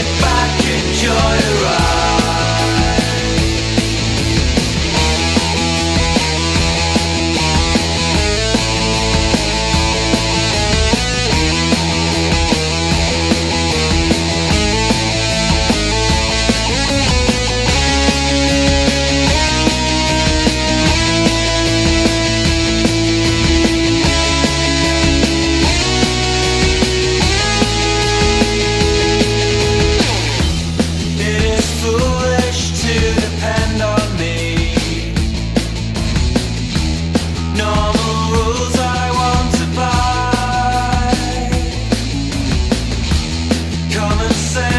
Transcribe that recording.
Just sit back, enjoy Sense